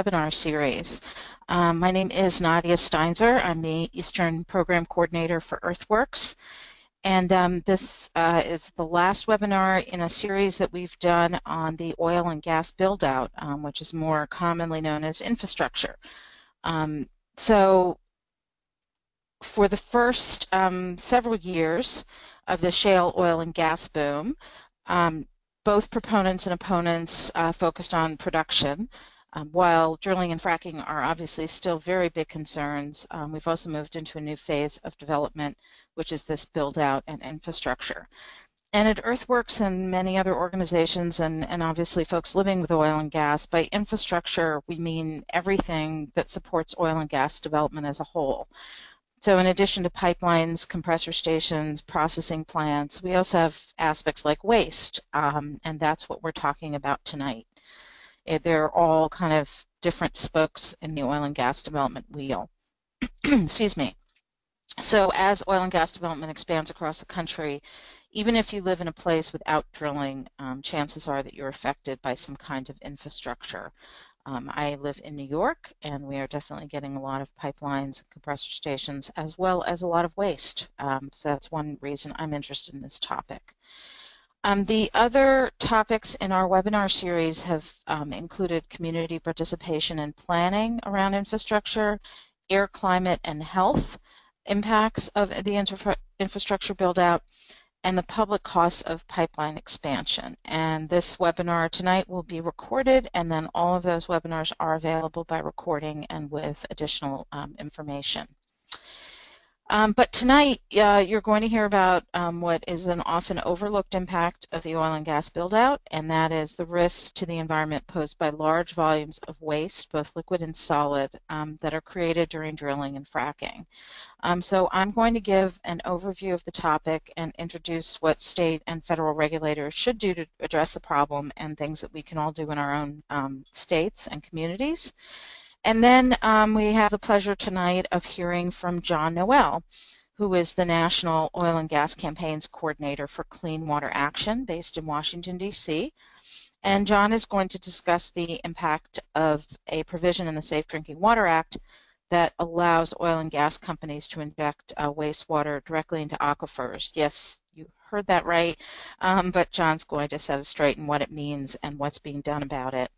webinar series. Um, my name is Nadia Steinzor. I'm the Eastern Program Coordinator for Earthworks. And um, this uh, is the last webinar in a series that we've done on the oil and gas build-out, um, which is more commonly known as infrastructure. Um, so for the first um, several years of the shale oil and gas boom, um, both proponents and opponents uh, focused on production. Um, while drilling and fracking are obviously still very big concerns, um, we've also moved into a new phase of development, which is this build out and infrastructure. And at Earthworks and many other organizations, and, and obviously folks living with oil and gas, by infrastructure we mean everything that supports oil and gas development as a whole. So in addition to pipelines, compressor stations, processing plants, we also have aspects like waste, um, and that's what we're talking about tonight. Eh, they're all kind of different spokes in the oil and gas development wheel. Excuse me. So as oil and gas development expands across the country, even if you live in a place without drilling, um, chances are that you're affected by some kind of infrastructure. Um, I live in New York, and we are definitely getting a lot of pipelines and compressor stations, as well as a lot of waste. Um, so that's one reason I'm interested in this topic. Um, the other topics in our webinar series have um, included community participation and planning around infrastructure, air, climate, and health impacts of the infrastructure build out, and the public costs of pipeline expansion. And this webinar tonight will be recorded, and then all of those webinars are available by recording and with additional um, information. Um, but tonight, uh, you're going to hear about um, what is an often overlooked impact of the oil and gas buildout, and that is the risks to the environment posed by large volumes of waste, both liquid and solid, um, that are created during drilling and fracking. Um, so I'm going to give an overview of the topic and introduce what state and federal regulators should do to address the problem and things that we can all do in our own um, states and communities. And then um, we have the pleasure tonight of hearing from John Noel, who is the National Oil and Gas Campaigns Coordinator for Clean Water Action based in Washington, D.C. And John is going to discuss the impact of a provision in the Safe Drinking Water Act that allows oil and gas companies to inject uh, wastewater directly into aquifers. Yes, you heard that right, um, but John's going to set us straight in what it means and what's being done about it.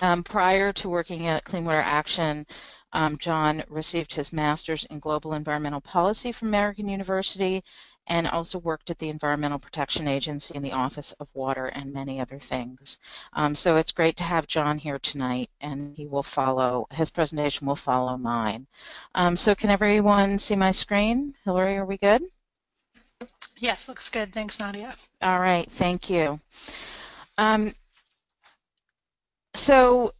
Um, prior to working at Clean Water Action, um, John received his master's in global environmental policy from American University and also worked at the Environmental Protection Agency in the Office of Water and many other things. Um, so it's great to have John here tonight, and he will follow, his presentation will follow mine. Um, so can everyone see my screen? Hillary, are we good? Yes, looks good. Thanks, Nadia. All right, thank you. Um, so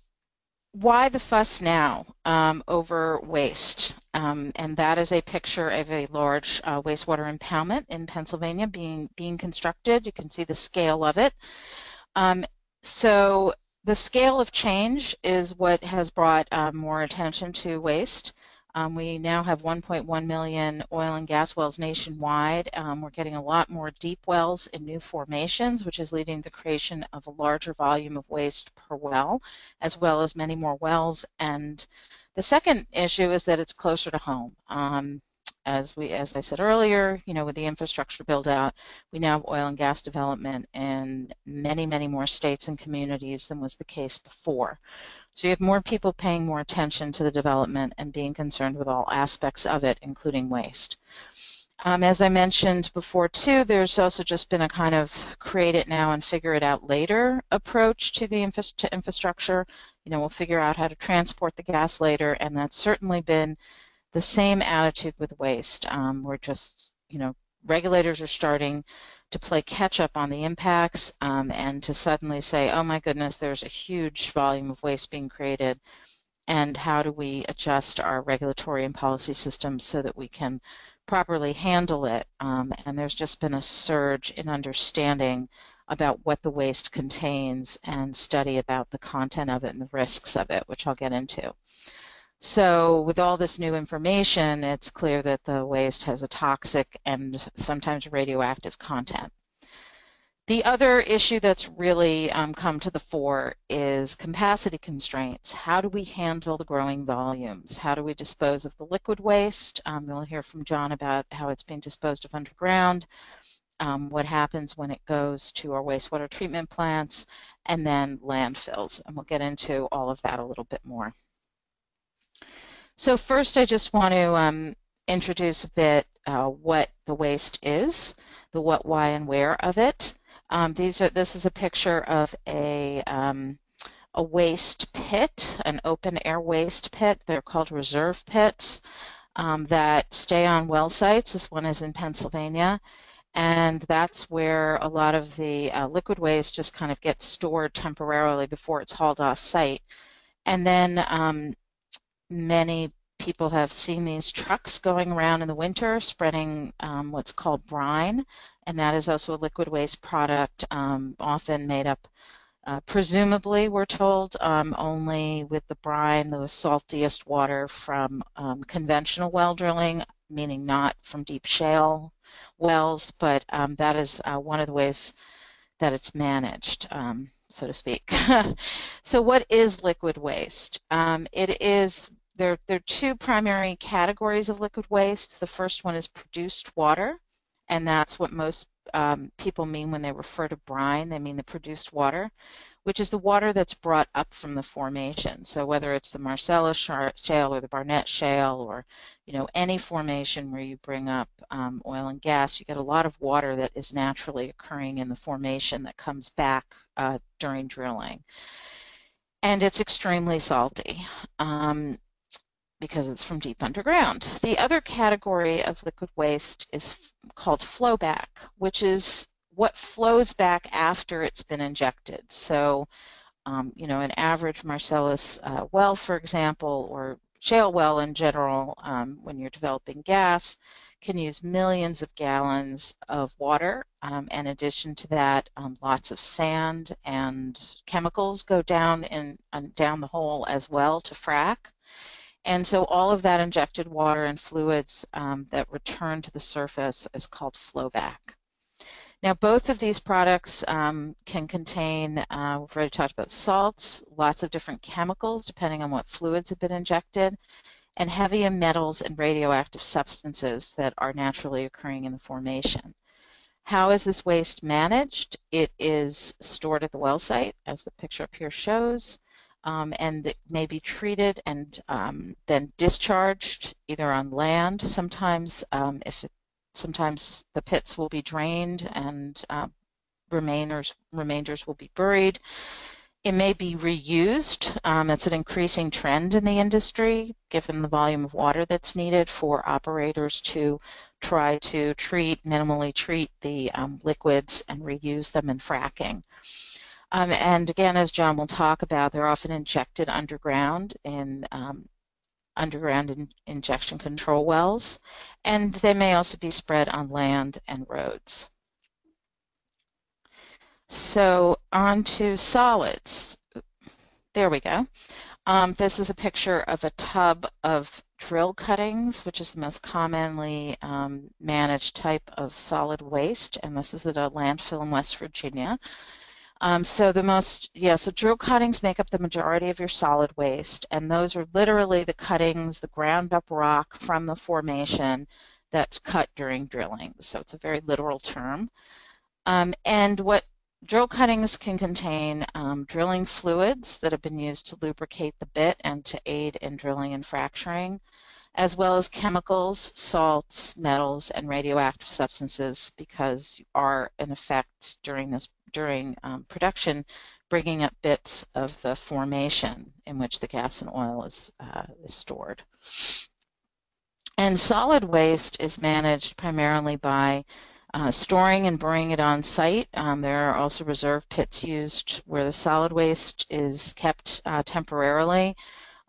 why the fuss now um, over waste? Um, and that is a picture of a large uh, wastewater impoundment in Pennsylvania being being constructed. You can see the scale of it. Um, so the scale of change is what has brought uh, more attention to waste. Um, we now have 1.1 million oil and gas wells nationwide. Um, we're getting a lot more deep wells in new formations, which is leading to the creation of a larger volume of waste per well, as well as many more wells. And the second issue is that it's closer to home. Um, as we, as I said earlier, you know, with the infrastructure build out, we now have oil and gas development in many, many more states and communities than was the case before. So you have more people paying more attention to the development and being concerned with all aspects of it, including waste. Um, as I mentioned before, too, there's also just been a kind of create it now and figure it out later approach to the infra to infrastructure. You know, we'll figure out how to transport the gas later, and that's certainly been the same attitude with waste. Um, we're just, you know, regulators are starting to play catch up on the impacts um, and to suddenly say, oh my goodness, there's a huge volume of waste being created, and how do we adjust our regulatory and policy systems so that we can properly handle it? Um, and there's just been a surge in understanding about what the waste contains and study about the content of it and the risks of it, which I'll get into. So with all this new information, it's clear that the waste has a toxic and sometimes radioactive content. The other issue that's really um, come to the fore is capacity constraints. How do we handle the growing volumes? How do we dispose of the liquid waste? Um, we'll hear from John about how it's being disposed of underground, um, what happens when it goes to our wastewater treatment plants, and then landfills. And we'll get into all of that a little bit more. So first I just want to um, introduce a bit uh, what the waste is, the what, why, and where of it. Um, these are, this is a picture of a, um, a waste pit, an open air waste pit. They're called reserve pits um, that stay on well sites. This one is in Pennsylvania. And that's where a lot of the uh, liquid waste just kind of gets stored temporarily before it's hauled off site. And then um, many people have seen these trucks going around in the winter spreading um, what's called brine, and that is also a liquid waste product, um, often made up, uh, presumably, we're told, um, only with the brine, the saltiest water from um, conventional well drilling, meaning not from deep shale wells, but um, that is uh, one of the ways that it's managed um, so to speak. so what is liquid waste? Um, it is there, there are two primary categories of liquid waste. The first one is produced water, and that's what most um, people mean when they refer to brine. They mean the produced water, which is the water that's brought up from the formation. So whether it's the Marcellus shale or the Barnett shale or you know any formation where you bring up um, oil and gas, you get a lot of water that is naturally occurring in the formation that comes back uh, during drilling. And it's extremely salty. Um, because it's from deep underground. The other category of liquid waste is called flowback, which is what flows back after it's been injected. So, um, you know, an average Marcellus uh, well, for example, or shale well in general, um, when you're developing gas, can use millions of gallons of water. Um, in addition to that, um, lots of sand and chemicals go down in down the hole as well to frack. And so all of that injected water and fluids um, that return to the surface is called flowback. Now, both of these products um, can contain, uh, we've already talked about salts, lots of different chemicals depending on what fluids have been injected, and heavy metals and radioactive substances that are naturally occurring in the formation. How is this waste managed? It is stored at the well site, as the picture up here shows um, and it may be treated and um, then discharged either on land. Sometimes, um, if it, sometimes the pits will be drained and uh, remainers remainders will be buried. It may be reused. Um, it's an increasing trend in the industry, given the volume of water that's needed for operators to try to treat, minimally treat the um, liquids and reuse them in fracking. Um, and again, as John will talk about, they're often injected underground in um, underground in injection control wells, and they may also be spread on land and roads. So on to solids. There we go. Um, this is a picture of a tub of drill cuttings, which is the most commonly um, managed type of solid waste, and this is at a landfill in West Virginia. Um, so the most, yeah, so drill cuttings make up the majority of your solid waste, and those are literally the cuttings, the ground up rock from the formation that's cut during drilling. So it's a very literal term. Um, and what drill cuttings can contain um, drilling fluids that have been used to lubricate the bit and to aid in drilling and fracturing, as well as chemicals, salts, metals, and radioactive substances because you are in effect during this during um, production, bringing up bits of the formation in which the gas and oil is, uh, is stored. And solid waste is managed primarily by uh, storing and burying it on site. Um, there are also reserve pits used where the solid waste is kept uh, temporarily,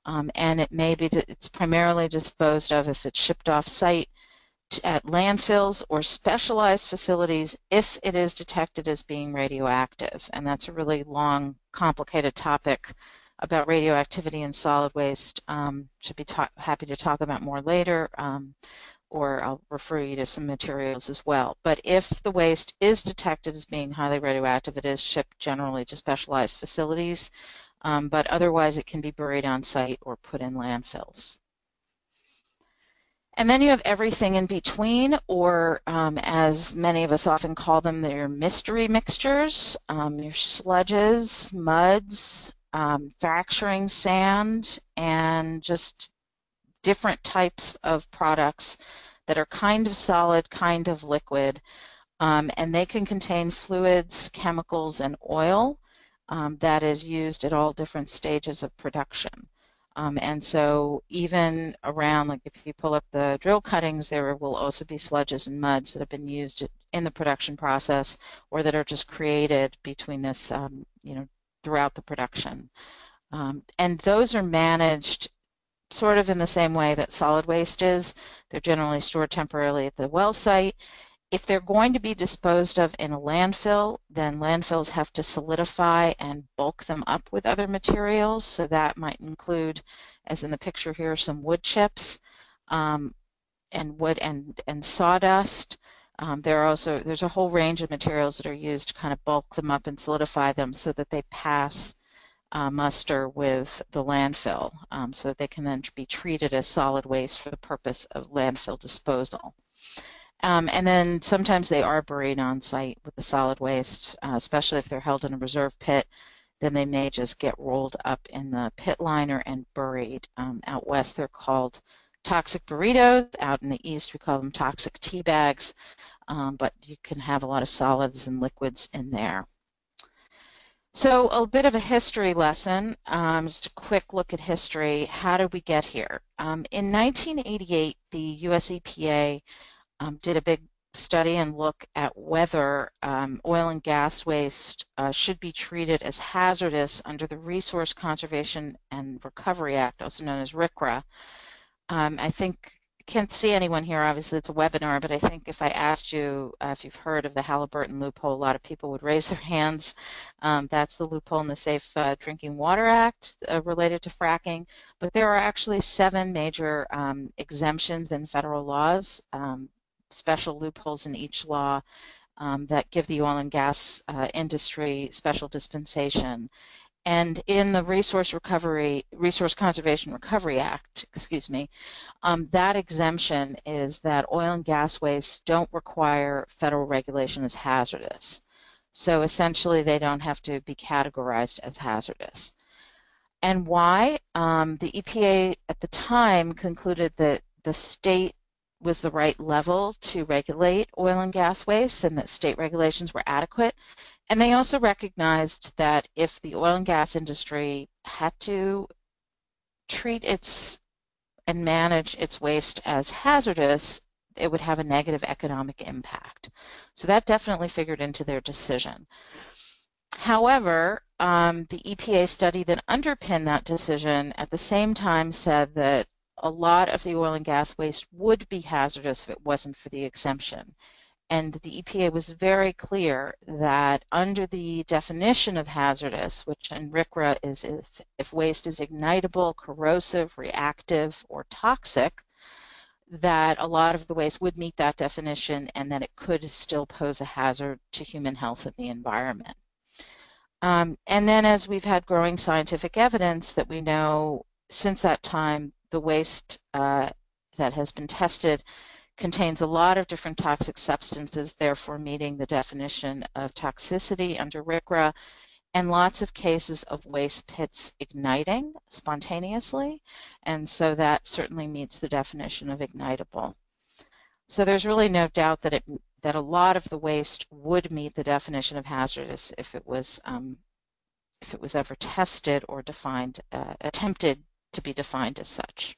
um, and it may be it's primarily disposed of if it's shipped off site at landfills or specialized facilities if it is detected as being radioactive. And that's a really long, complicated topic about radioactivity in solid waste. Um, should be happy to talk about more later. Um, or I'll refer you to some materials as well. But if the waste is detected as being highly radioactive, it is shipped generally to specialized facilities, um, but otherwise it can be buried on site or put in landfills. And then you have everything in between, or um, as many of us often call them, they're mystery mixtures, um, your sludges, muds, um, fracturing sand, and just different types of products that are kind of solid, kind of liquid, um, and they can contain fluids, chemicals, and oil um, that is used at all different stages of production. Um, and so even around, like if you pull up the drill cuttings, there will also be sludges and muds that have been used in the production process or that are just created between this, um, you know, throughout the production. Um, and those are managed sort of in the same way that solid waste is. They're generally stored temporarily at the well site if they're going to be disposed of in a landfill, then landfills have to solidify and bulk them up with other materials. So that might include, as in the picture here, some wood chips um, and wood and, and sawdust. Um, there are also there's a whole range of materials that are used to kind of bulk them up and solidify them so that they pass uh, muster with the landfill, um, so that they can then be treated as solid waste for the purpose of landfill disposal. Um, and then sometimes they are buried on site with the solid waste, uh, especially if they're held in a reserve pit. Then they may just get rolled up in the pit liner and buried. Um, out west, they're called toxic burritos. Out in the east, we call them toxic tea bags. Um, but you can have a lot of solids and liquids in there. So a bit of a history lesson, um, just a quick look at history. How did we get here? Um, in 1988, the US EPA um, did a big study and look at whether um, oil and gas waste uh, should be treated as hazardous under the Resource Conservation and Recovery Act, also known as RCRA. Um, I think can't see anyone here. Obviously, it's a webinar, but I think if I asked you uh, if you've heard of the Halliburton loophole, a lot of people would raise their hands. Um, that's the loophole in the Safe uh, Drinking Water Act uh, related to fracking. But there are actually seven major um, exemptions in federal laws um, special loopholes in each law um, that give the oil and gas uh, industry special dispensation. And in the Resource Recovery, Resource Conservation Recovery Act, excuse me, um, that exemption is that oil and gas wastes don't require federal regulation as hazardous. So essentially, they don't have to be categorized as hazardous. And why? Um, the EPA at the time concluded that the state was the right level to regulate oil and gas waste and that state regulations were adequate. And they also recognized that if the oil and gas industry had to treat its and manage its waste as hazardous, it would have a negative economic impact. So that definitely figured into their decision. However, um, the EPA study that underpinned that decision at the same time said that a lot of the oil and gas waste would be hazardous if it wasn't for the exemption. And the EPA was very clear that under the definition of hazardous, which in RCRA is if, if waste is ignitable, corrosive, reactive, or toxic, that a lot of the waste would meet that definition and that it could still pose a hazard to human health and the environment. Um, and then as we've had growing scientific evidence that we know since that time the waste uh, that has been tested contains a lot of different toxic substances, therefore meeting the definition of toxicity under RCRA, and lots of cases of waste pits igniting spontaneously, and so that certainly meets the definition of ignitable. So there's really no doubt that it that a lot of the waste would meet the definition of hazardous if it was um, if it was ever tested or defined, uh, attempted to be defined as such.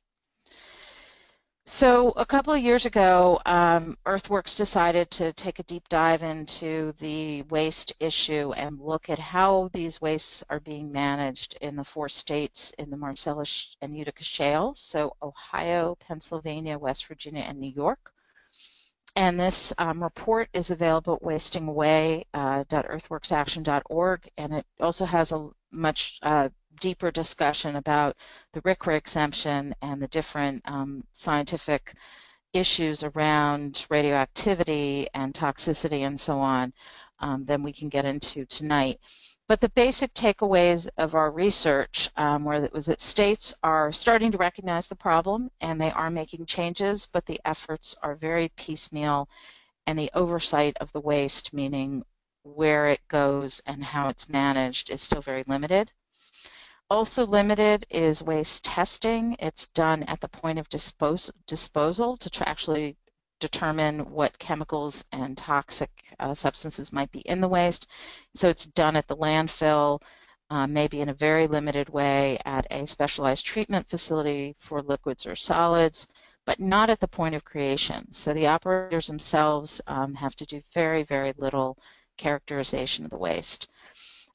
So a couple of years ago, um, Earthworks decided to take a deep dive into the waste issue and look at how these wastes are being managed in the four states in the Marcellus and Utica Shale, so Ohio, Pennsylvania, West Virginia, and New York. And this um, report is available at wastingaway.earthworksaction.org, uh, and it also has a much uh, deeper discussion about the RCRA exemption and the different um, scientific issues around radioactivity and toxicity and so on um, than we can get into tonight. But the basic takeaways of our research um, were was that states are starting to recognize the problem and they are making changes, but the efforts are very piecemeal and the oversight of the waste, meaning where it goes and how it's managed, is still very limited. Also limited is waste testing. It's done at the point of dispose, disposal to actually determine what chemicals and toxic uh, substances might be in the waste. So it's done at the landfill, uh, maybe in a very limited way at a specialized treatment facility for liquids or solids, but not at the point of creation. So the operators themselves um, have to do very, very little characterization of the waste.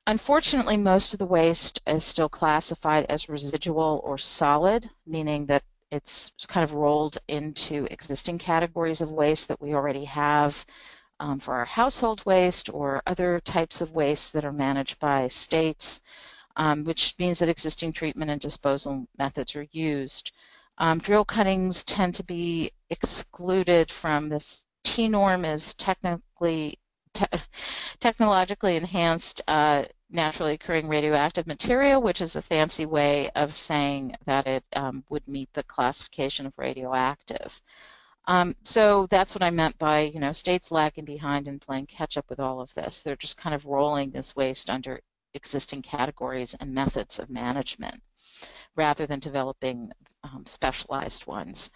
Unfortunately, most of the waste is still classified as residual or solid, meaning that it's kind of rolled into existing categories of waste that we already have um, for our household waste or other types of waste that are managed by states, um, which means that existing treatment and disposal methods are used. Um, drill cuttings tend to be excluded from this. TENORM is technically te technologically enhanced uh, naturally occurring radioactive material, which is a fancy way of saying that it um, would meet the classification of radioactive. Um, so that's what I meant by, you know, states lagging behind and playing catch up with all of this. They're just kind of rolling this waste under existing categories and methods of management rather than developing um, specialized ones.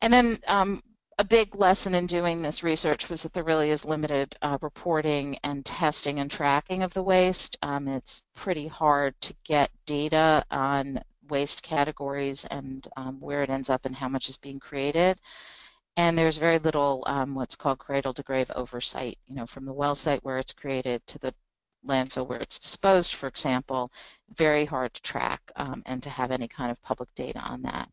And then um, a big lesson in doing this research was that there really is limited uh, reporting and testing and tracking of the waste. Um, it's pretty hard to get data on waste categories and um, where it ends up and how much is being created. And there's very little um, what's called cradle to grave oversight, you know, from the well site where it's created to the landfill where it's disposed, for example, very hard to track um, and to have any kind of public data on that.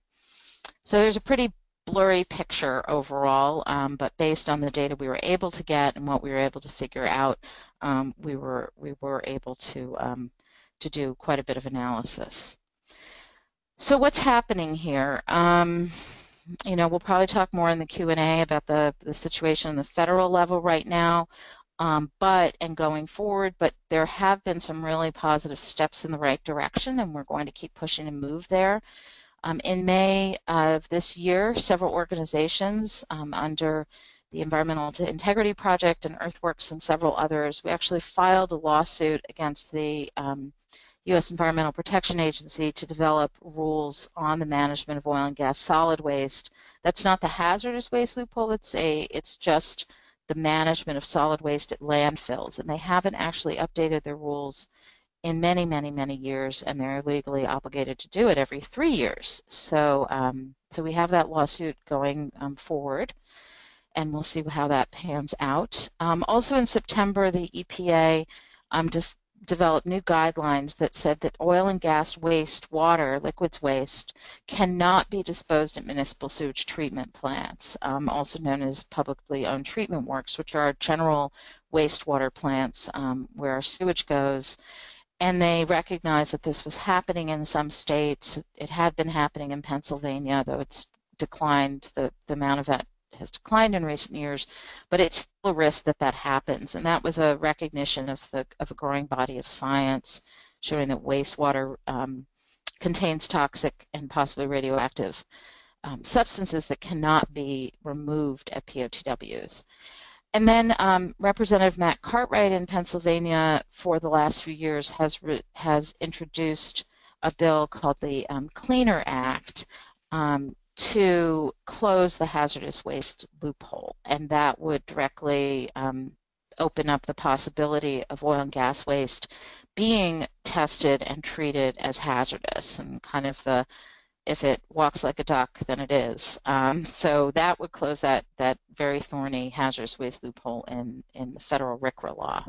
So there's a pretty blurry picture overall, um, but based on the data we were able to get and what we were able to figure out, um, we were we were able to um, to do quite a bit of analysis. So what's happening here? Um, you know, we'll probably talk more in the Q&A about the, the situation on the federal level right now, um, but, and going forward, but there have been some really positive steps in the right direction, and we're going to keep pushing and move there. Um, in May of this year, several organizations um, under the Environmental Integrity Project and Earthworks and several others, we actually filed a lawsuit against the um, U.S. Environmental Protection Agency to develop rules on the management of oil and gas solid waste. That's not the hazardous waste loophole, it's, a, it's just the management of solid waste at landfills, and they haven't actually updated their rules in many, many, many years, and they're legally obligated to do it every three years. So, um, so we have that lawsuit going um, forward, and we'll see how that pans out. Um, also in September, the EPA um, de developed new guidelines that said that oil and gas waste, water, liquids waste, cannot be disposed at municipal sewage treatment plants, um, also known as publicly owned treatment works, which are general wastewater plants um, where our sewage goes and they recognized that this was happening in some states. It had been happening in Pennsylvania, though it's declined, the, the amount of that has declined in recent years, but it's still a risk that that happens. And that was a recognition of, the, of a growing body of science showing that wastewater um, contains toxic and possibly radioactive um, substances that cannot be removed at POTWs. And then um, Representative Matt Cartwright in Pennsylvania for the last few years has has introduced a bill called the um, Cleaner Act um, to close the hazardous waste loophole, and that would directly um, open up the possibility of oil and gas waste being tested and treated as hazardous, and kind of the if it walks like a duck, then it is. Um, so that would close that, that very thorny hazardous waste loophole in, in the federal RCRA law.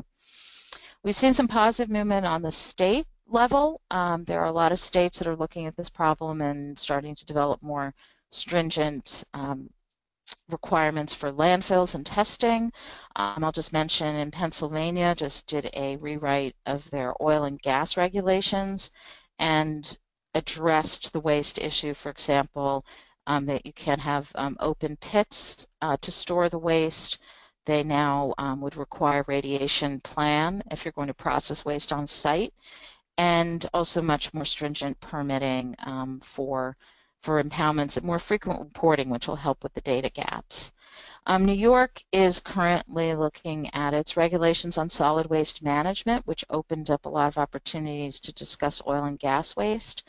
We've seen some positive movement on the state level. Um, there are a lot of states that are looking at this problem and starting to develop more stringent um, requirements for landfills and testing. Um, I'll just mention in Pennsylvania just did a rewrite of their oil and gas regulations and addressed the waste issue, for example, um, that you can't have um, open pits uh, to store the waste. They now um, would require radiation plan if you're going to process waste on site, and also much more stringent permitting um, for for impoundments and more frequent reporting, which will help with the data gaps. Um, New York is currently looking at its regulations on solid waste management, which opened up a lot of opportunities to discuss oil and gas waste.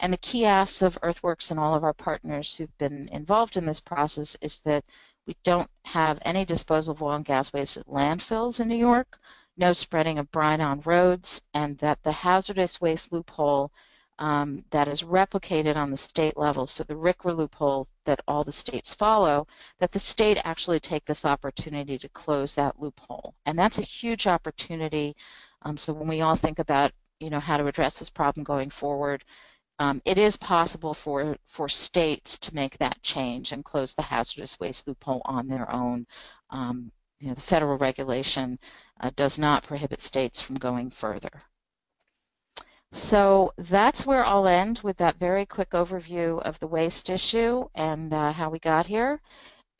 And the key asks of Earthworks and all of our partners who've been involved in this process is that we don't have any disposal of oil and gas waste at landfills in New York, no spreading of brine on roads, and that the hazardous waste loophole um, that is replicated on the state level, so the RCRA loophole that all the states follow, that the state actually take this opportunity to close that loophole. And that's a huge opportunity. Um, so when we all think about, you know, how to address this problem going forward, um, it is possible for, for states to make that change and close the hazardous waste loophole on their own. Um, you know, the federal regulation uh, does not prohibit states from going further. So that's where I'll end with that very quick overview of the waste issue and uh, how we got here.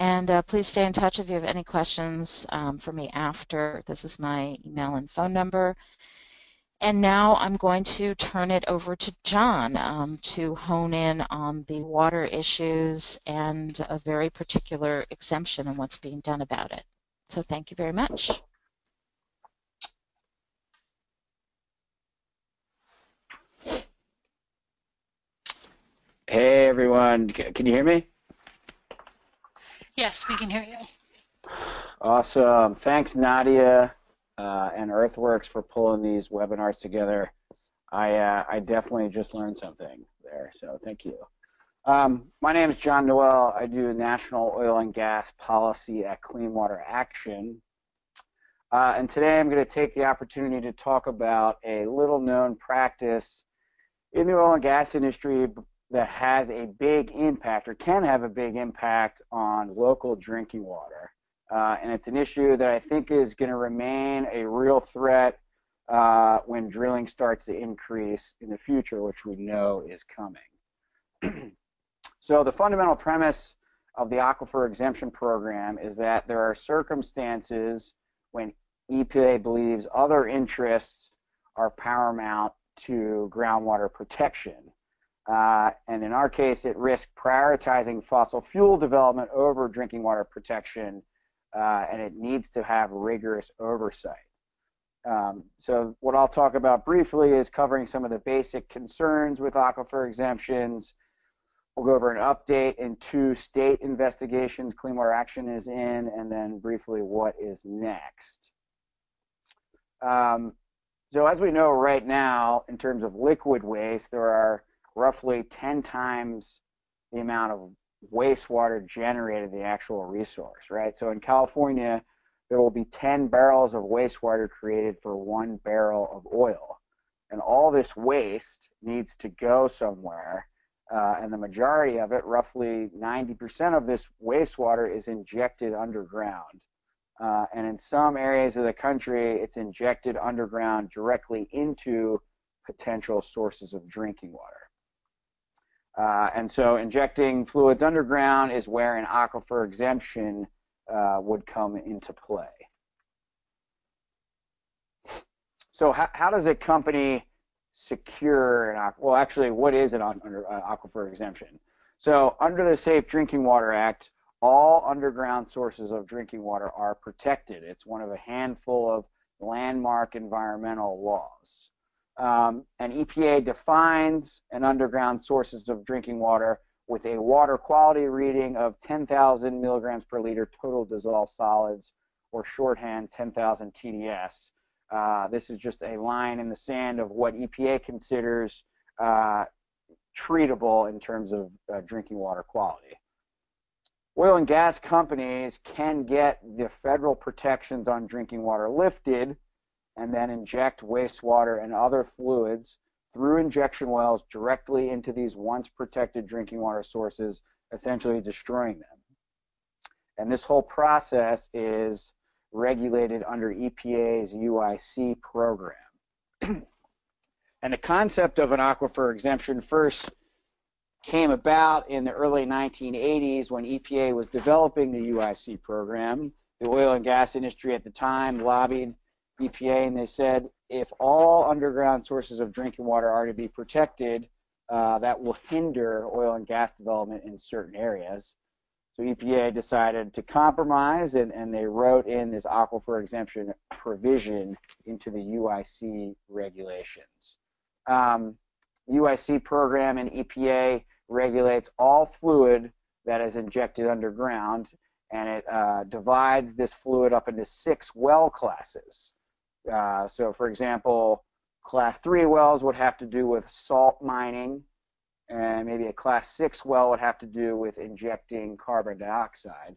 And uh, please stay in touch if you have any questions um, for me after. This is my email and phone number. And now I'm going to turn it over to John um, to hone in on the water issues and a very particular exemption and what's being done about it. So thank you very much. Hey everyone, can you hear me? Yes, we can hear you. Awesome. Thanks Nadia uh, and Earthworks for pulling these webinars together. I, uh, I definitely just learned something there, so thank you. Um, my name is John Noel. I do National Oil and Gas Policy at Clean Water Action. Uh, and today I'm going to take the opportunity to talk about a little known practice in the oil and gas industry that has a big impact or can have a big impact on local drinking water. Uh, and it's an issue that I think is going to remain a real threat uh, when drilling starts to increase in the future, which we know is coming. so the fundamental premise of the Aquifer Exemption Program is that there are circumstances when EPA believes other interests are paramount to groundwater protection. Uh, and in our case, it risked prioritizing fossil fuel development over drinking water protection, uh, and it needs to have rigorous oversight. Um, so what I'll talk about briefly is covering some of the basic concerns with aquifer exemptions. We'll go over an update in two state investigations Clean Water Action is in, and then briefly what is next. Um, so as we know right now, in terms of liquid waste, there are roughly 10 times the amount of wastewater generated the actual resource, right? So in California, there will be 10 barrels of wastewater created for one barrel of oil. And all this waste needs to go somewhere. Uh, and the majority of it, roughly 90% of this wastewater, is injected underground. Uh, and in some areas of the country, it's injected underground directly into potential sources of drinking water. Uh, and so injecting fluids underground is where an aquifer exemption uh, would come into play. So how, does a company secure an aquifer? Well, actually, what is an under, uh, aquifer exemption? So under the Safe Drinking Water Act, all underground sources of drinking water are protected. It's one of a handful of landmark environmental laws. Um, and EPA defines an underground sources of drinking water with a water quality reading of 10,000 milligrams per liter total dissolved solids, or shorthand 10,000 TDS. Uh, this is just a line in the sand of what EPA considers uh, treatable in terms of uh, drinking water quality. Oil and gas companies can get the federal protections on drinking water lifted and then inject wastewater and other fluids through injection wells directly into these once protected drinking water sources, essentially destroying them. And this whole process is regulated under EPA's UIC program. and the concept of an aquifer exemption first came about in the early 1980s when EPA was developing the UIC program. The oil and gas industry at the time lobbied EPA and they said if all underground sources of drinking water are to be protected, uh, that will hinder oil and gas development in certain areas. So EPA decided to compromise and, and they wrote in this aquifer exemption provision into the UIC regulations. Um, UIC program and EPA regulates all fluid that is injected underground, and it uh, divides this fluid up into six well classes. Uh, so, for example, class three wells would have to do with salt mining, and maybe a class six well would have to do with injecting carbon dioxide.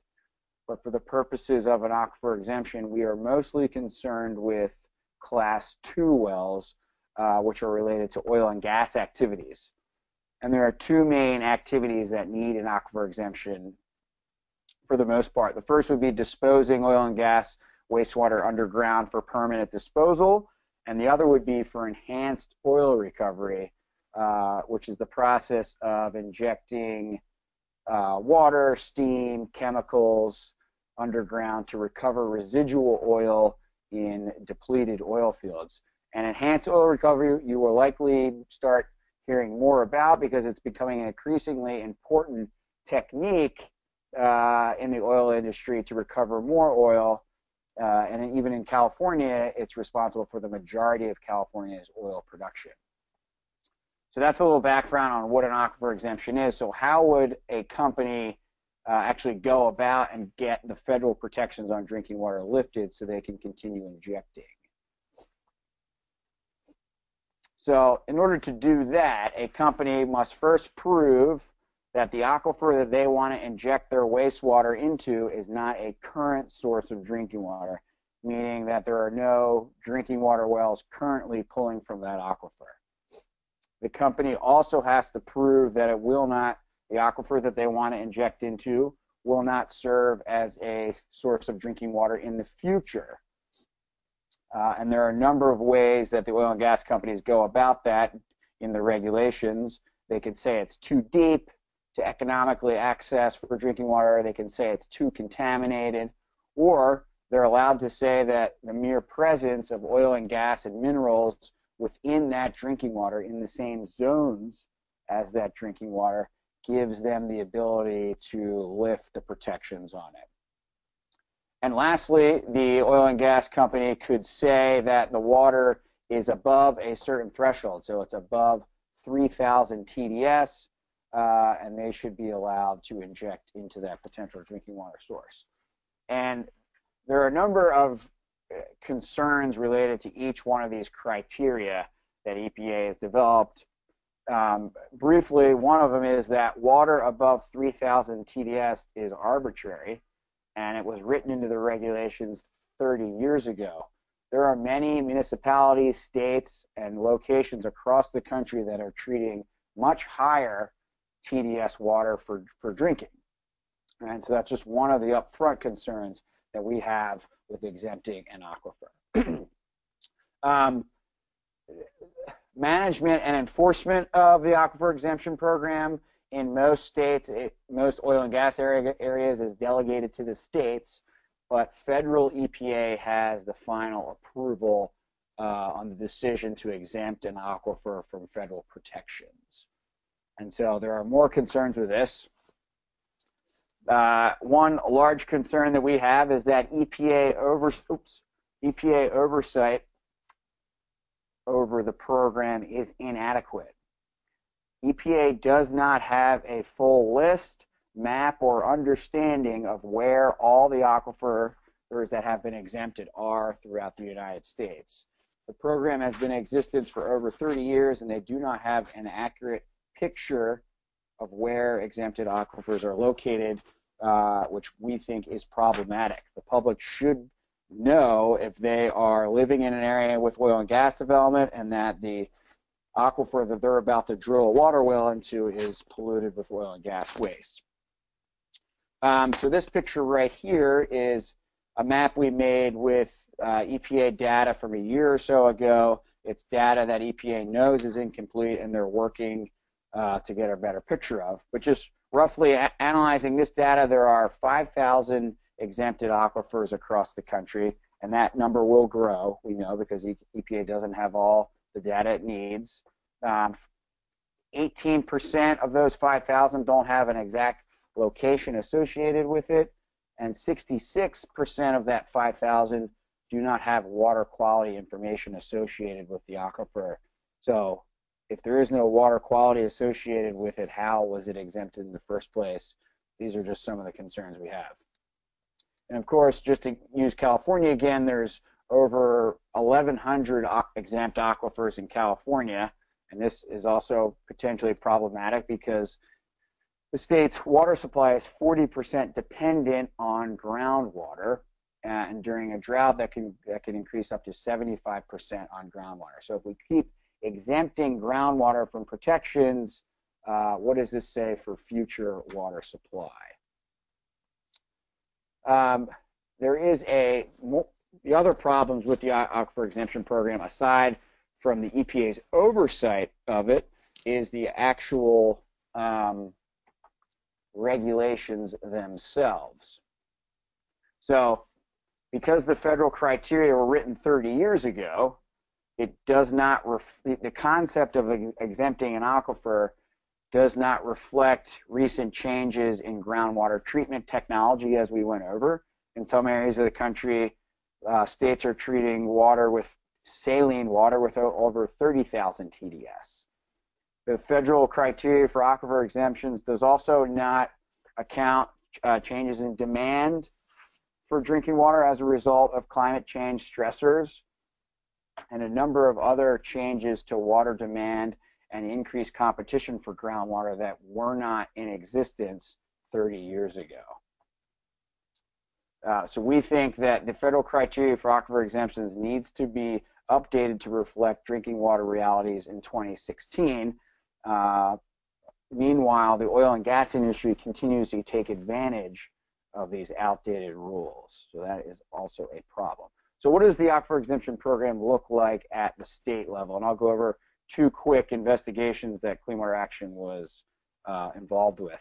But for the purposes of an aquifer exemption, we are mostly concerned with class two wells, uh, which are related to oil and gas activities. And there are two main activities that need an aquifer exemption for the most part. The first would be disposing oil and gas wastewater underground for permanent disposal, and the other would be for enhanced oil recovery, uh, which is the process of injecting uh, water, steam, chemicals underground to recover residual oil in depleted oil fields. And enhanced oil recovery, you will likely start hearing more about because it's becoming an increasingly important technique uh, in the oil industry to recover more oil. Uh, and even in California, it's responsible for the majority of California's oil production. So that's a little background on what an aquifer exemption is. So how would a company uh, actually go about and get the federal protections on drinking water lifted so they can continue injecting? So in order to do that, a company must first prove that the aquifer that they want to inject their wastewater into is not a current source of drinking water, meaning that there are no drinking water wells currently pulling from that aquifer. The company also has to prove that it will not, the aquifer that they want to inject into will not serve as a source of drinking water in the future. Uh, and there are a number of ways that the oil and gas companies go about that in the regulations. They could say it's too deep to economically access for drinking water. They can say it's too contaminated. Or they're allowed to say that the mere presence of oil and gas and minerals within that drinking water in the same zones as that drinking water gives them the ability to lift the protections on it. And lastly, the oil and gas company could say that the water is above a certain threshold. So it's above 3,000 TDS, uh, and they should be allowed to inject into that potential drinking water source. And there are a number of uh, concerns related to each one of these criteria that EPA has developed. Um, briefly, one of them is that water above 3,000 TDS is arbitrary and it was written into the regulations 30 years ago. There are many municipalities, states, and locations across the country that are treating much higher TDS water for, for drinking. And so that's just one of the upfront concerns that we have with exempting an aquifer. um, management and enforcement of the aquifer exemption program in most states, it, most oil and gas area, areas is delegated to the states, but federal EPA has the final approval uh, on the decision to exempt an aquifer from federal protections. And so there are more concerns with this. Uh, one large concern that we have is that EPA over, oops, EPA oversight over the program is inadequate. EPA does not have a full list, map, or understanding of where all the aquifers that have been exempted are throughout the United States. The program has been in existence for over 30 years, and they do not have an accurate picture of where exempted aquifers are located, uh, which we think is problematic. The public should know if they are living in an area with oil and gas development and that the aquifer that they're about to drill a water well into is polluted with oil and gas waste. Um, so this picture right here is a map we made with uh, EPA data from a year or so ago. It's data that EPA knows is incomplete, and they're working uh, to get a better picture of. But just roughly analyzing this data, there are 5,000 exempted aquifers across the country, and that number will grow, we know, because EPA doesn't have all the data it needs. Um, 18% of those 5,000 don't have an exact location associated with it, and 66% of that 5,000 do not have water quality information associated with the aquifer. So if there is no water quality associated with it, how was it exempted in the first place? These are just some of the concerns we have. And of course, just to use California again, there's over 1,100 exempt aquifers in California, and this is also potentially problematic because the state's water supply is 40% dependent on groundwater, and during a drought that can that can increase up to 75% on groundwater. So if we keep exempting groundwater from protections, uh, what does this say for future water supply? Um, there is a the other problems with the aquifer exemption program, aside from the EPA's oversight of it, is the actual um, regulations themselves. So, because the federal criteria were written 30 years ago, it does not ref- the concept of exempting an aquifer does not reflect recent changes in groundwater treatment technology as we went over. In some areas of the country, uh, states are treating water with saline water with over 30,000 TDS. The federal criteria for aquifer exemptions does also not account uh, changes in demand for drinking water as a result of climate change stressors and a number of other changes to water demand and increased competition for groundwater that were not in existence 30 years ago. Uh, so we think that the federal criteria for aquifer exemptions needs to be updated to reflect drinking water realities in 2016. Uh, meanwhile, the oil and gas industry continues to take advantage of these outdated rules. So that is also a problem. So what does the aquifer exemption program look like at the state level? And I'll go over two quick investigations that Clean Water Action was uh, involved with.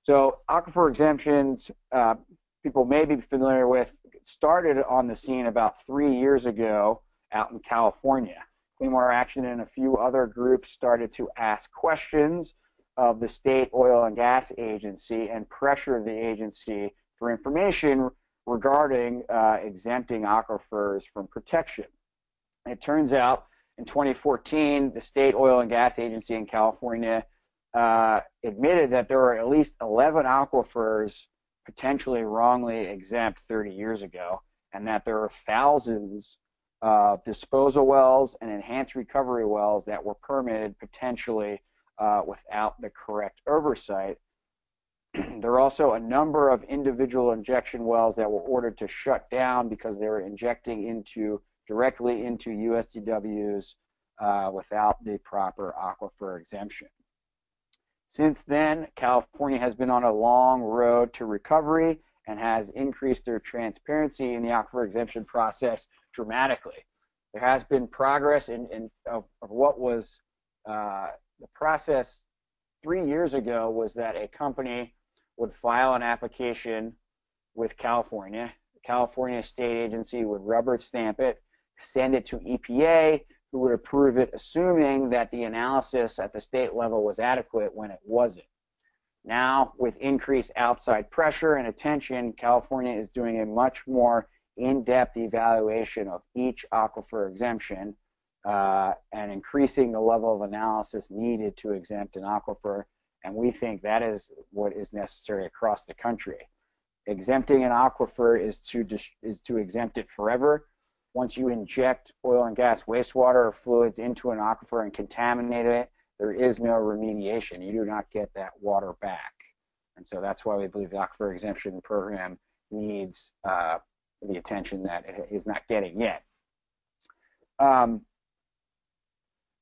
So aquifer exemptions, uh, people may be familiar with, started on the scene about three years ago out in California. Clean Water Action and a few other groups started to ask questions of the state oil and gas agency and pressure the agency for information regarding uh, exempting aquifers from protection. It turns out in 2014, the state oil and gas agency in California uh, admitted that there were at least 11 aquifers potentially wrongly exempt 30 years ago, and that there are thousands of disposal wells and enhanced recovery wells that were permitted potentially uh, without the correct oversight there are also a number of individual injection wells that were ordered to shut down because they were injecting into directly into USDWs uh, without the proper aquifer exemption. Since then, California has been on a long road to recovery and has increased their transparency in the aquifer exemption process dramatically. There has been progress in, in of, of what was uh, the process three years ago was that a company would file an application with California. The California state agency would rubber stamp it, send it to EPA, who would approve it, assuming that the analysis at the state level was adequate when it wasn't. Now, with increased outside pressure and attention, California is doing a much more in-depth evaluation of each aquifer exemption uh, and increasing the level of analysis needed to exempt an aquifer and we think that is what is necessary across the country. Exempting an aquifer is to, is to exempt it forever. Once you inject oil and gas wastewater or fluids into an aquifer and contaminate it, there is no remediation. You do not get that water back. And so that's why we believe the aquifer exemption program needs uh, the attention that it is not getting yet. Um,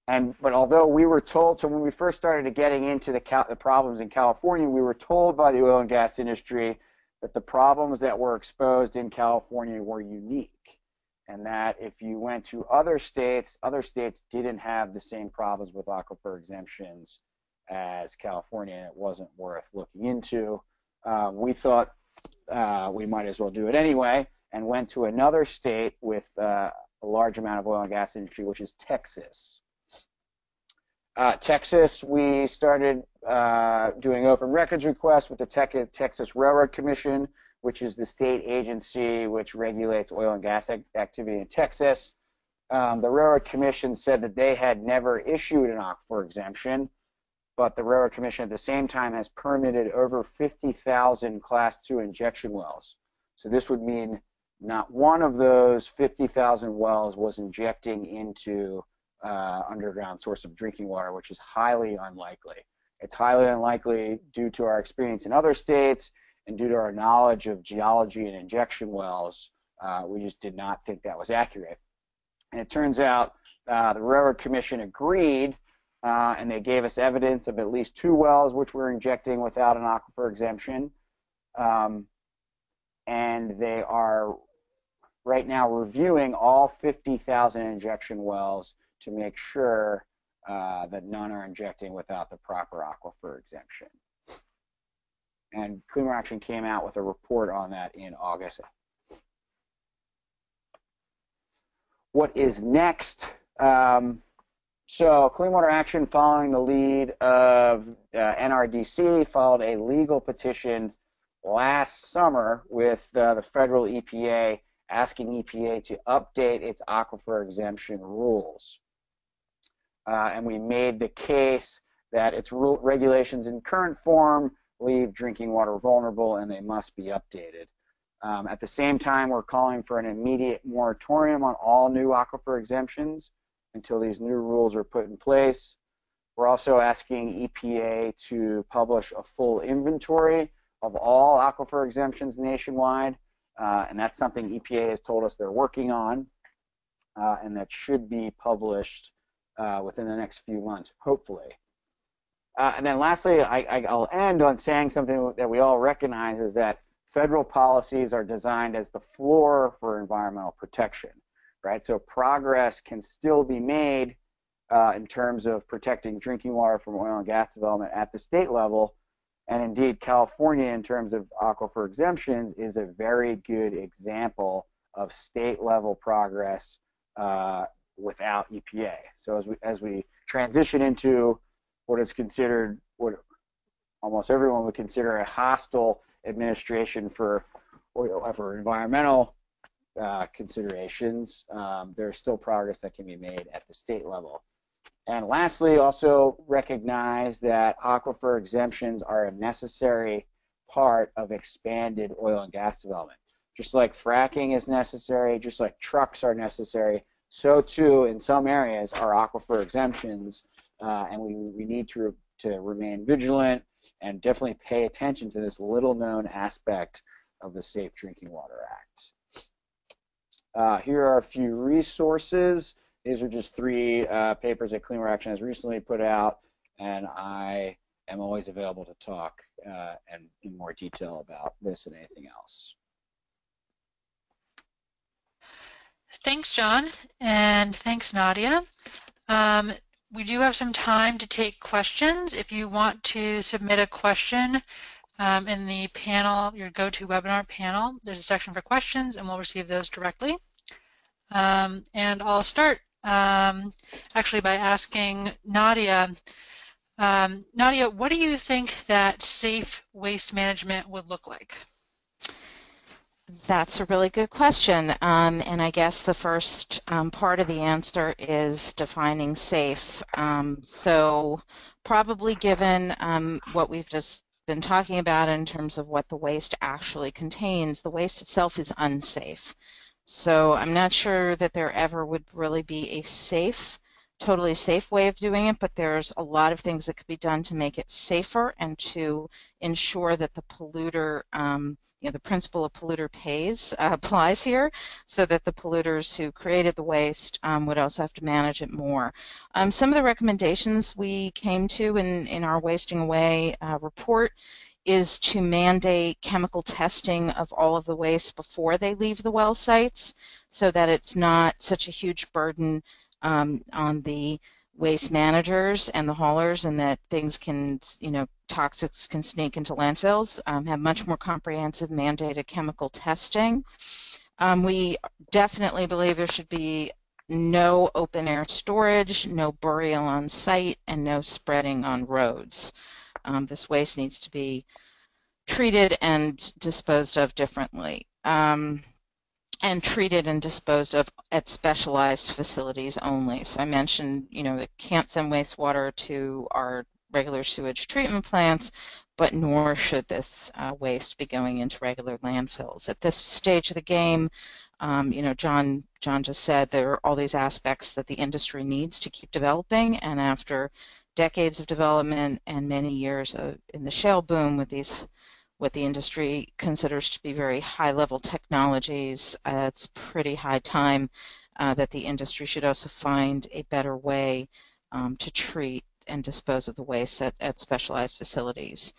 and but although we were told, so when we first started getting into the, the problems in California, we were told by the oil and gas industry that the problems that were exposed in California were unique, and that if you went to other states, other states didn't have the same problems with aquifer exemptions as California and it wasn't worth looking into. Uh, we thought uh, we might as well do it anyway and went to another state with uh, a large amount of oil and gas industry, which is Texas. Uh, Texas, we started uh, doing open records requests with the Texas Railroad Commission, which is the state agency which regulates oil and gas activity in Texas. Um, the Railroad Commission said that they had never issued an aquifer exemption, but the Railroad Commission at the same time has permitted over 50,000 Class 2 injection wells. So this would mean not one of those 50,000 wells was injecting into uh, underground source of drinking water, which is highly unlikely. It's highly unlikely due to our experience in other states and due to our knowledge of geology and injection wells. Uh, we just did not think that was accurate. And it turns out uh, the Railroad Commission agreed, uh, and they gave us evidence of at least two wells which were injecting without an aquifer exemption. Um, and they are right now reviewing all 50,000 injection wells to make sure uh, that none are injecting without the proper aquifer exemption. And Clean Water Action came out with a report on that in August. What is next? Um, so Clean Water Action, following the lead of uh, NRDC, filed a legal petition last summer with uh, the federal EPA asking EPA to update its aquifer exemption rules uh, and we made the case that its regulations in current form leave drinking water vulnerable and they must be updated. Um, at the same time, we're calling for an immediate moratorium on all new aquifer exemptions until these new rules are put in place. We're also asking EPA to publish a full inventory of all aquifer exemptions nationwide, uh, and that's something EPA has told us they're working on, uh, and that should be published uh, within the next few months, hopefully. Uh, and then lastly, I, will end on saying something that we all recognize is that federal policies are designed as the floor for environmental protection, right? So progress can still be made uh, in terms of protecting drinking water from oil and gas development at the state level. And indeed, California, in terms of aquifer exemptions, is a very good example of state level progress uh, without EPA. So as we as we transition into what is considered what almost everyone would consider a hostile administration for for environmental uh, considerations, um, there's still progress that can be made at the state level. And lastly, also recognize that aquifer exemptions are a necessary part of expanded oil and gas development. Just like fracking is necessary, just like trucks are necessary, so too, in some areas, are aquifer exemptions, uh, and we, we need to, to remain vigilant and definitely pay attention to this little-known aspect of the Safe Drinking Water Act. Uh, here are a few resources. These are just three uh, papers that Clean Water Action has recently put out, and I am always available to talk uh, and in more detail about this and anything else. Thanks, John, and thanks, Nadia. Um, we do have some time to take questions. If you want to submit a question um, in the panel, your GoToWebinar panel, there's a section for questions, and we'll receive those directly. Um, and I'll start um, actually by asking Nadia, um, Nadia, what do you think that safe waste management would look like? That's a really good question. Um, and I guess the first um, part of the answer is defining safe. Um, so probably given um, what we've just been talking about in terms of what the waste actually contains, the waste itself is unsafe. So I'm not sure that there ever would really be a safe, totally safe way of doing it, but there's a lot of things that could be done to make it safer and to ensure that the polluter um, you know, the principle of polluter pays uh, applies here, so that the polluters who created the waste um, would also have to manage it more. Um, some of the recommendations we came to in, in our Wasting Away uh, report is to mandate chemical testing of all of the waste before they leave the well sites so that it's not such a huge burden um, on the waste managers and the haulers and that things can, you know, toxics can sneak into landfills, um, have much more comprehensive mandated chemical testing. Um, we definitely believe there should be no open air storage, no burial on site, and no spreading on roads. Um, this waste needs to be treated and disposed of differently. Um, and treated and disposed of at specialized facilities only. So I mentioned, you know, it can't send wastewater to our regular sewage treatment plants, but nor should this uh, waste be going into regular landfills. At this stage of the game, um, you know, John John just said there are all these aspects that the industry needs to keep developing, and after decades of development and many years of, in the shale boom with these what the industry considers to be very high-level technologies, uh, it's pretty high time uh, that the industry should also find a better way um, to treat and dispose of the waste at, at, specialized facilities.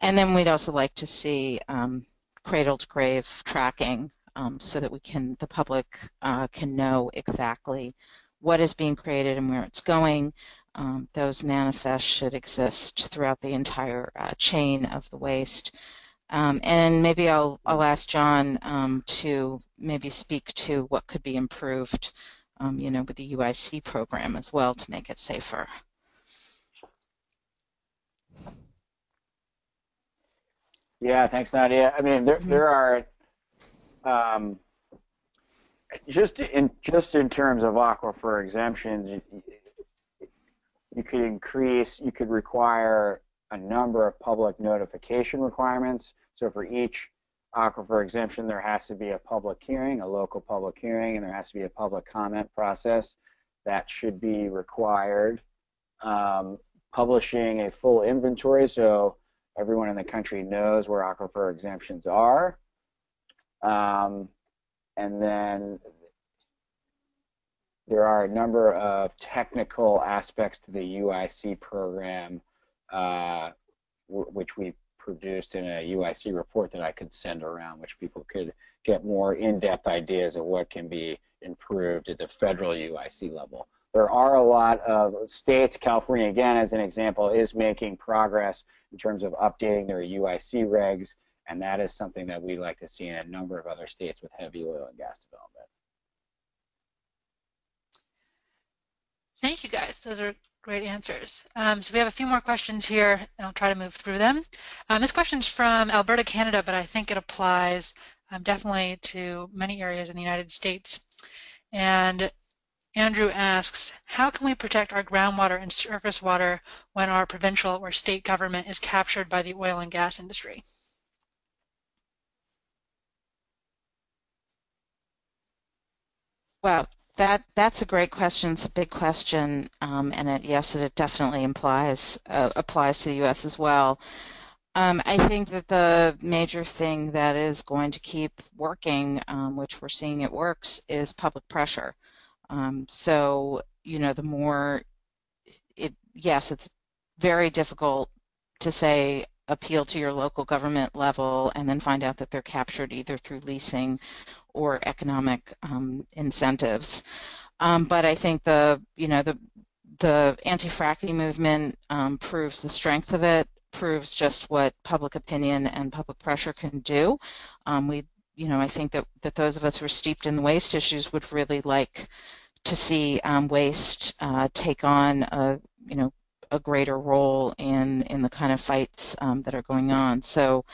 And then we'd also like to see um, cradle-to-grave tracking um, so that we can, the public uh, can know exactly what is being created and where it's going. Um, those manifests should exist throughout the entire uh, chain of the waste. Um, and maybe I'll, I'll ask John um, to maybe speak to what could be improved, um, you know, with the UIC program as well to make it safer. Yeah, thanks, Nadia. I mean, there, mm -hmm. there are um, just in just in terms of aquifer exemptions, you, could increase, you could require a number of public notification requirements. So for each aquifer exemption, there has to be a public hearing, a local public hearing, and there has to be a public comment process that should be required. Um, publishing a full inventory so everyone in the country knows where aquifer exemptions are. Um, and then there are a number of technical aspects to the UIC program, uh, which we produced in a UIC report that I could send around, which people could get more in-depth ideas of what can be improved at the federal UIC level. There are a lot of states, California again as an example, is making progress in terms of updating their UIC regs and that is something that we'd like to see in a number of other states with heavy oil and gas development. Thank you guys. Those are great answers. Um, so we have a few more questions here, and I'll try to move through them. Um, this question is from Alberta, Canada, but I think it applies um, definitely to many areas in the United States. And Andrew asks, how can we protect our groundwater and surface water when our provincial or state government is captured by the oil and gas industry? Well, that that's a great question. It's a big question, um, and it, yes, it definitely implies uh, applies to the U.S. as well. Um, I think that the major thing that is going to keep working, um, which we're seeing it works, is public pressure. Um, so you know, the more, it, yes, it's very difficult to say appeal to your local government level and then find out that they're captured either through leasing or economic um, incentives. Um, but I think the you know the the anti-fracking movement um, proves the strength of it, proves just what public opinion and public pressure can do. Um, we you know I think that that those of us who are steeped in the waste issues would really like to see um, waste uh, take on a you know a greater role in in the kind of fights um, that are going on. So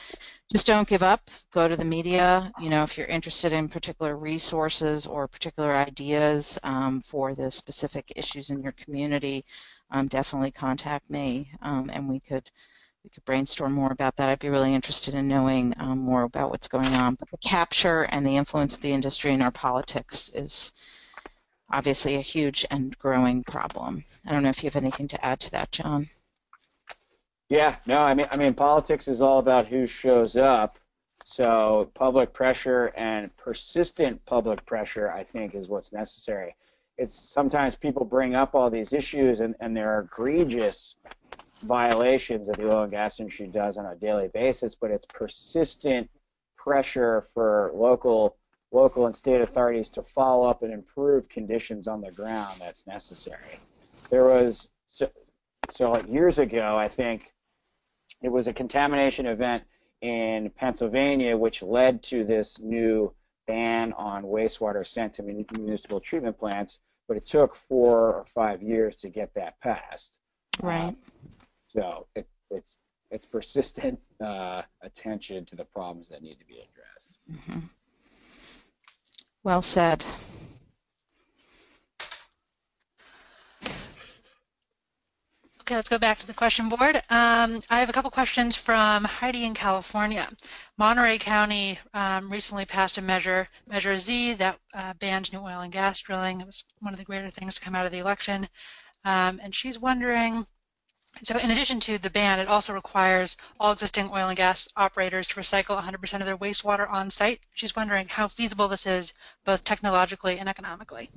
just don't give up. Go to the media. You know, if you're interested in particular resources or particular ideas um, for the specific issues in your community, um, definitely contact me, um, and we could we could brainstorm more about that. I'd be really interested in knowing um, more about what's going on. But the capture and the influence of the industry in our politics is obviously a huge and growing problem. I don't know if you have anything to add to that, John. Yeah, no, I mean, I mean, politics is all about who shows up. So public pressure and persistent public pressure, I think, is what's necessary. It's sometimes people bring up all these issues and, and there are egregious violations that the oil and gas industry does on a daily basis, but it's persistent pressure for local local and state authorities to follow up and improve conditions on the ground that's necessary. there was so, so like years ago, I think it was a contamination event in Pennsylvania, which led to this new ban on wastewater sent to municipal treatment plants. But it took four or five years to get that passed. Right. Um, so it, it's it's persistent uh, attention to the problems that need to be addressed. Mm-hmm. Well said. Okay, let's go back to the question board. Um, I have a couple questions from Heidi in California. Monterey County um, recently passed a measure, Measure Z, that uh, banned new oil and gas drilling. It was one of the greater things to come out of the election. Um, and she's wondering, so in addition to the ban, it also requires all existing oil and gas operators to recycle 100% of their wastewater on site. She's wondering how feasible this is, both technologically and economically.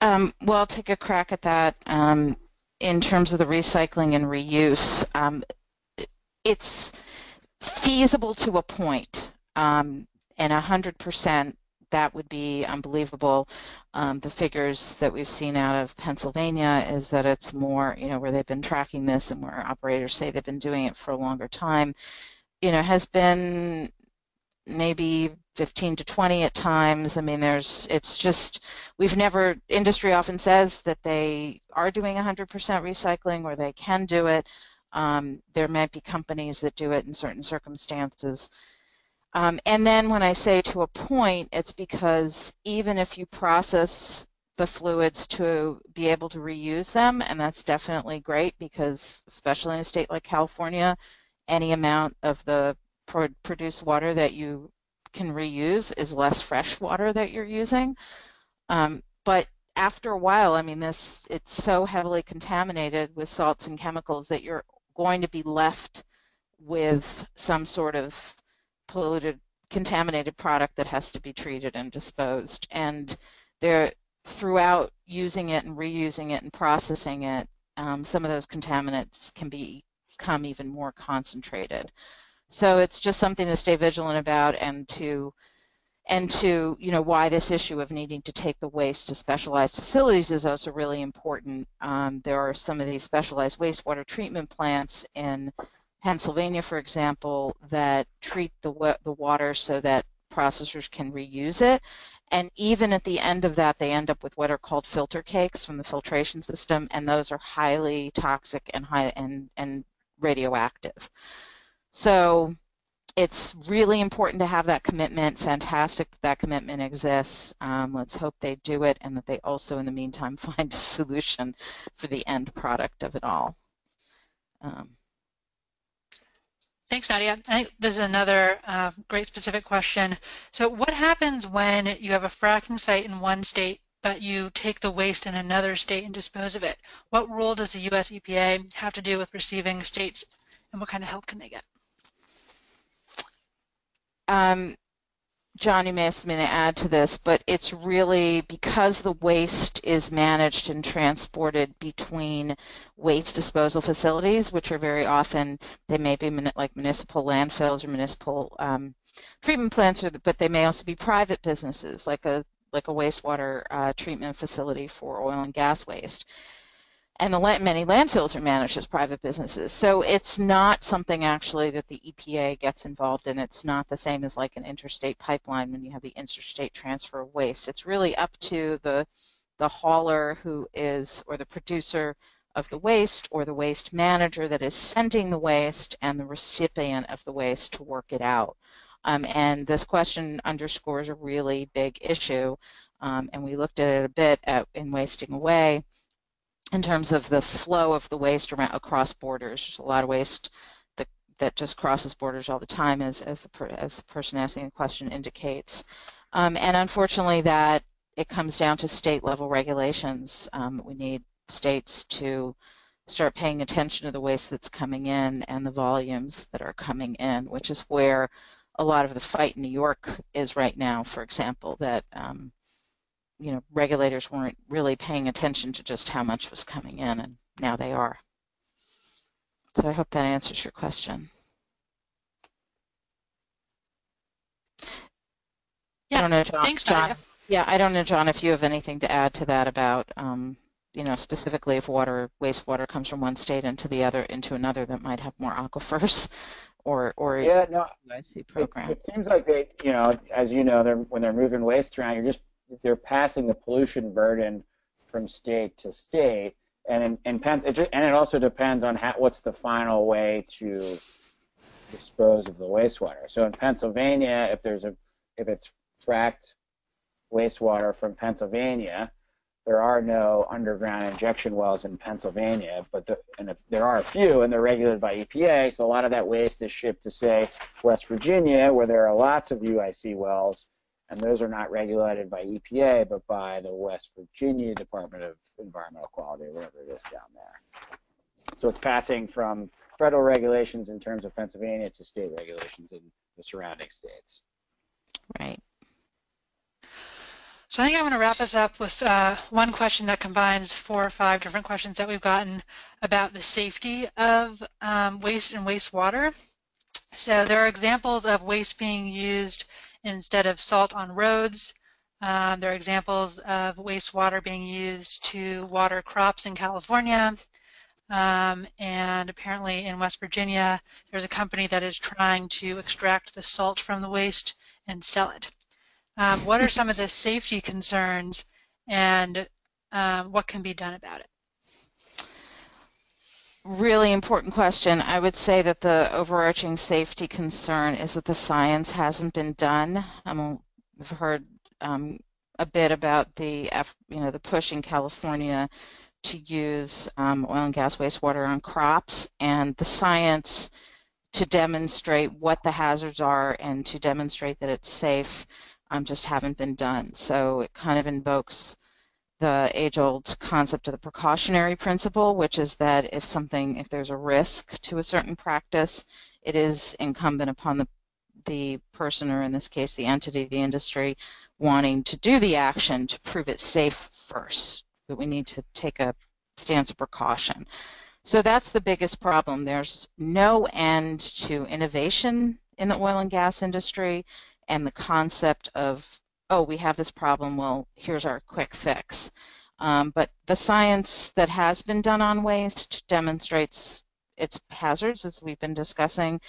Um, well, I'll take a crack at that. Um, in terms of the recycling and reuse, um, it's feasible to a point, um, and 100% that would be unbelievable. Um, the figures that we've seen out of Pennsylvania is that it's more, you know, where they've been tracking this and where operators say they've been doing it for a longer time, you know, has been maybe 15 to 20 at times. I mean, there's, it's just, we've never, industry often says that they are doing 100% recycling or they can do it. Um, there might be companies that do it in certain circumstances. Um, and then when I say to a point, it's because even if you process the fluids to be able to reuse them, and that's definitely great because, especially in a state like California, any amount of the pro produced water that you can reuse is less fresh water that you're using. Um, but after a while, I mean, this it's so heavily contaminated with salts and chemicals that you're going to be left with some sort of polluted, contaminated product that has to be treated and disposed. And there, throughout using it and reusing it and processing it, um, some of those contaminants can be, become even more concentrated. So it's just something to stay vigilant about and to and to you know why this issue of needing to take the waste to specialized facilities is also really important. Um, there are some of these specialized wastewater treatment plants in Pennsylvania, for example, that treat the the water so that processors can reuse it. And even at the end of that, they end up with what are called filter cakes from the filtration system, and those are highly toxic and high and and radioactive. So it's really important to have that commitment. Fantastic that that commitment exists. Um, let's hope they do it and that they also, in the meantime, find a solution for the end product of it all. Um, Thanks, Nadia. I think this is another uh, great specific question. So what happens when you have a fracking site in one state, but you take the waste in another state and dispose of it? What role does the U.S. EPA have to do with receiving states, and what kind of help can they get? um, John, you may have something to add to this, but it's really because the waste is managed and transported between waste disposal facilities, which are very often, they may be like municipal landfills or municipal um, treatment plants, or, but they may also be private businesses, like a like a wastewater uh, treatment facility for oil and gas waste and many landfills are managed as private businesses. So it's not something actually that the EPA gets involved in. It's not the same as like an interstate pipeline when you have the interstate transfer of waste. It's really up to the the hauler who is or the producer of the waste or the waste manager that is sending the waste and the recipient of the waste to work it out. Um, and this question underscores a really big issue. Um, and we looked at it a bit at, in Wasting Away in terms of the flow of the waste around across borders. There's a lot of waste that that just crosses borders all the time, as as the as the person asking the question indicates. Um, and unfortunately, that it comes down to state level regulations. Um, we need states to start paying attention to the waste that's coming in and the volumes that are coming in, which is where a lot of the fight in New York is right now, for example, that um, you know, regulators weren't really paying attention to just how much was coming in, and now they are. So I hope that answers your question. Yeah, I don't know, John. thanks, John. Yeah, I don't know, John, if you have anything to add to that about, um, you know, specifically if water, wastewater comes from one state into the other, into another that might have more aquifers or, or Yeah, no, UIC it, program. it seems like they, you know, as you know, they're when they're moving waste around, you're just they're passing the pollution burden from state to state, and ju- and it also depends on how, what's the final way to dispose of the wastewater. So in Pennsylvania, if there's a if it's fracked wastewater from Pennsylvania, there are no underground injection wells in Pennsylvania, but the, and if there are a few, and they're regulated by EPA, so a lot of that waste is shipped to say West Virginia, where there are lots of UIC wells, and those are not regulated by EPA, but by the West Virginia Department of Environmental Quality, or whatever it is down there. So it's passing from federal regulations in terms of Pennsylvania to state regulations in the surrounding states. Right. So I think I'm going to wrap us up with uh, one question that combines four or five different questions that we've gotten about the safety of um, waste and wastewater. So there are examples of waste being used instead of salt on roads. Um, there are examples of wastewater being used to water crops in California. Um, and apparently in West Virginia, there's a company that is trying to extract the salt from the waste and sell it. Um, what are some of the safety concerns and um, what can be done about it? Really important question. I would say that the overarching safety concern is that the science hasn't been done. Um, I've heard um, a bit about the, you know, the push in California to use um, oil and gas wastewater on crops, and the science to demonstrate what the hazards are and to demonstrate that it's safe um, just haven't been done. So it kind of invokes the age-old concept of the precautionary principle, which is that if something, if there's a risk to a certain practice, it is incumbent upon the the person, or in this case, the entity, the industry, wanting to do the action to prove it safe first. But we need to take a stance of precaution. So that's the biggest problem. There's no end to innovation in the oil and gas industry and the concept of, oh, we have this problem, well, here's our quick fix. Um, but the science that has been done on waste demonstrates its hazards, as we've been discussing,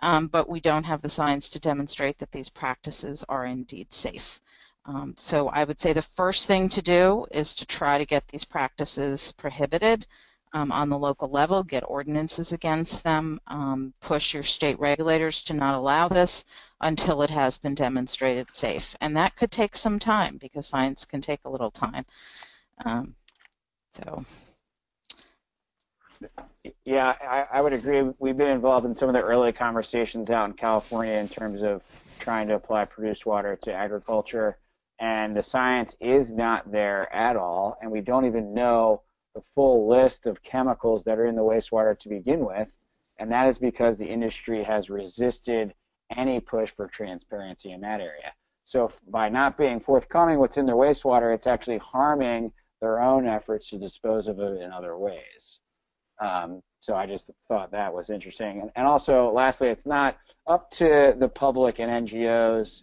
um, but we don't have the science to demonstrate that these practices are indeed safe. Um, so I would say the first thing to do is to try to get these practices prohibited um, on the local level, get ordinances against them, um, push your state regulators to not allow this until it has been demonstrated safe. And that could take some time because science can take a little time. Um, so. Yeah, I, I would agree. We've been involved in some of the early conversations out in California in terms of trying to apply produced water to agriculture, and the science is not there at all, and we don't even know the full list of chemicals that are in the wastewater to begin with, and that is because the industry has resisted any push for transparency in that area. So by not being forthcoming what's in their wastewater, it's actually harming their own efforts to dispose of it in other ways. Um, so I just thought that was interesting. And, and also, lastly, it's not up to the public and NGOs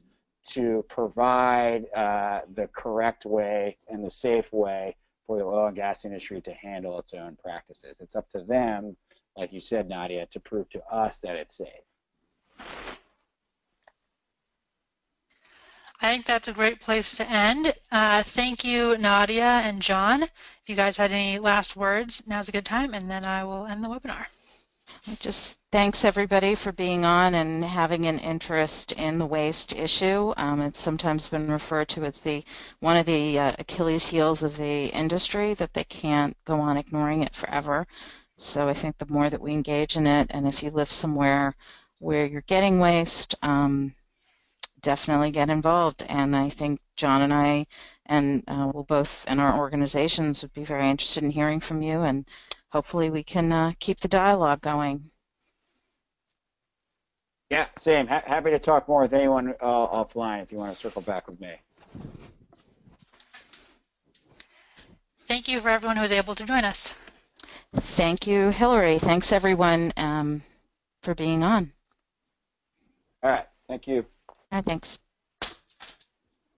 to provide uh, the correct way and the safe way for the oil and gas industry to handle its own practices. It's up to them, like you said, Nadia, to prove to us that it's safe. I think that's a great place to end. Uh, thank you, Nadia and John. If you guys had any last words, now's a good time, and then I will end the webinar. Just thanks everybody for being on and having an interest in the waste issue. Um, it's sometimes been referred to as the one of the uh, Achilles heels of the industry that they can't go on ignoring it forever. So I think the more that we engage in it, and if you live somewhere where you're getting waste, um, definitely get involved. And I think John and I and uh, we'll both and our organizations would be very interested in hearing from you and hopefully we can uh, keep the dialogue going. Yeah, same. Ha- happy to talk more with anyone uh, offline if you want to circle back with me. Thank you for everyone who was able to join us. Thank you, Hillary. Thanks everyone um, for being on. All right. Thank you. All right, thanks.